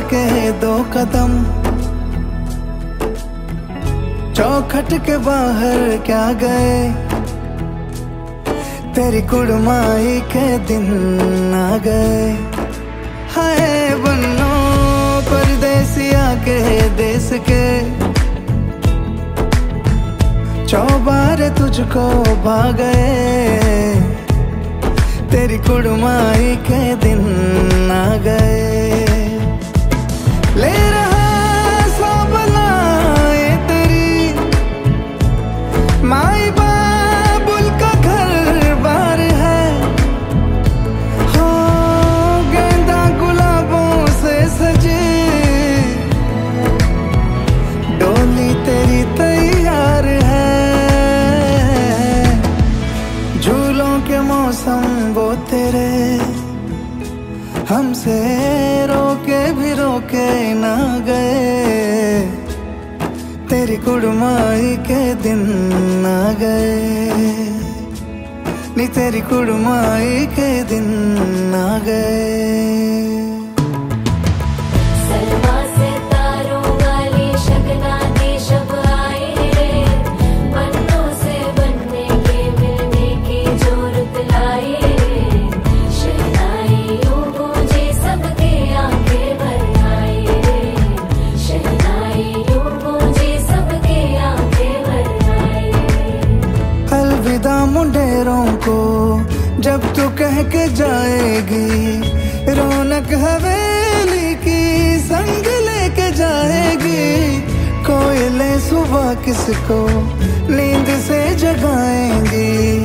के दो कदम। चौखट के बाहर क्या गए? तेरी कुड़माई के दिन आ गए। हाय बनो परदेसिया के देश के। चौबार तुझको भागे। तेरी कुड़माई के दिन आ गए। वो तेरे। हमसे रोके भी रोके ना गए। तेरी कुड़माई के दिन ना गए। नी तेरी कुड़माई के दिन ना गए। तू कह के जाएगी। रौनक हवेली की संग लेके जाएगी। कोयले सुबह किसको नींद से जगाएँगे।